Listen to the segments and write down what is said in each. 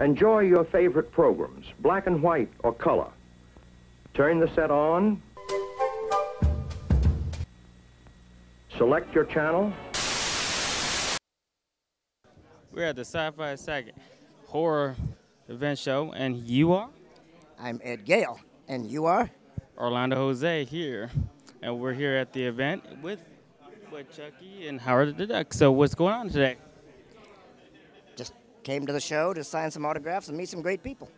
Enjoy your favorite programs, black and white or color. Turn the set on. Select your channel. We're at the Sci-Fi Sack Horror Event Show, and you are? I'm Ed Gale, and you are? Orlando Jose here, and we're here at the event with with Chucky and Howard the Duck. So what's going on today? Just came to the show to sign some autographs and meet some great people.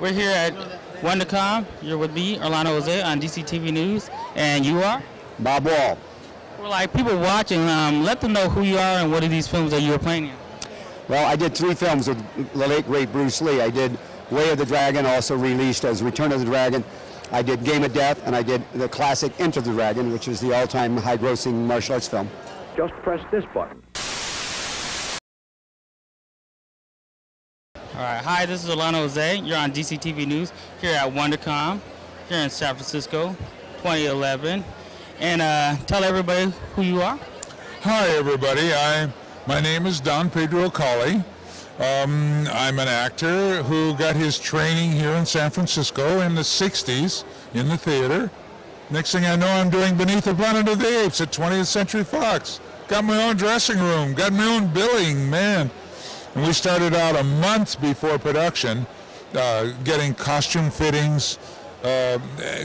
We're here at WonderCon. You're with me, Orlando Jose, on DCTV News, and you are? Bob Wall. We're like people watching. Um, let them know who you are and what are these films that you are playing in. Well, I did three films with the late great Bruce Lee. I did Way of the Dragon, also released as Return of the Dragon. I did Game of Death, and I did the classic Enter the Dragon, which is the all-time high-grossing martial arts film. Just press this button. All right. Hi, this is Orlando Jose. You're on DCTV News here at WonderCon here in San Francisco, 2011. And uh, tell everybody who you are. Hi, everybody. I my name is Don Pedro Colley. Um, I'm an actor who got his training here in San Francisco in the 60s in the theater. Next thing I know, I'm doing Beneath the Planet of the Apes at 20th Century Fox. Got my own dressing room, got my own billing, man. And we started out a month before production, uh, getting costume fittings, uh,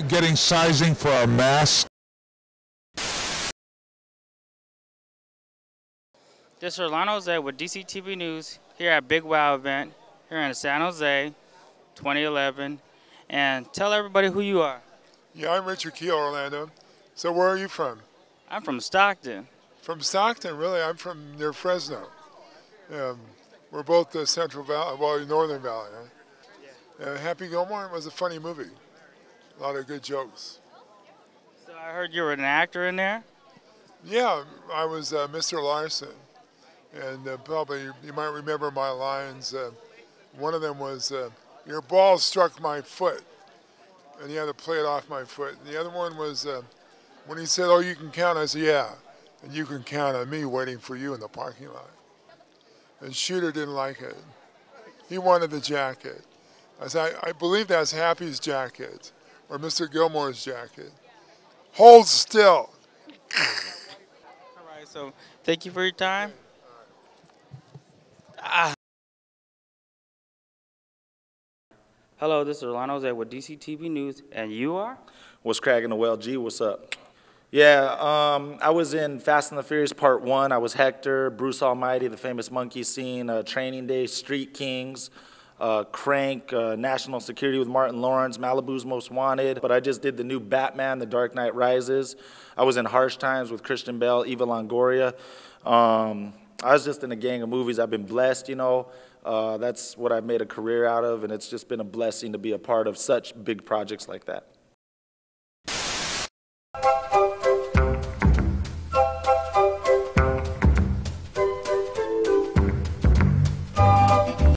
getting sizing for our masks. This is Orlando Jose with DCTV News here at Big Wow event here in San Jose, 2011. And tell everybody who you are. Yeah, I'm Richard Kiel, Orlando. So where are you from? I'm from Stockton. From Stockton, really? I'm from near Fresno. Um, we're both the Central Valley, well, Northern Valley. Huh? Uh, Happy Gilmore was a funny movie. A lot of good jokes. So I heard you were an actor in there. Yeah, I was uh, Mr. Larson. And uh, probably you might remember my lines. Uh, one of them was, uh, Your ball struck my foot. And he had to play it off my foot. And the other one was, uh, when he said, Oh, you can count, I said, Yeah. And you can count on me waiting for you in the parking lot. And Shooter didn't like it. He wanted the jacket. I said, I, I believe that's Happy's jacket or Mr. Gilmore's jacket. Hold still. All right, so thank you for your time. Hello, this is Orlando Jose with DCTV News, and you are? What's cracking the well? G, what's up? Yeah, um, I was in Fast and the Furious Part 1. I was Hector, Bruce Almighty, the famous monkey scene, uh, Training Day, Street Kings, uh, Crank, uh, National Security with Martin Lawrence, Malibu's Most Wanted. But I just did the new Batman, The Dark Knight Rises. I was in Harsh Times with Christian Bale, Eva Longoria. Um, I was just in a gang of movies. I've been blessed, you know. Uh, that's what I've made a career out of, and it's just been a blessing to be a part of such big projects like that.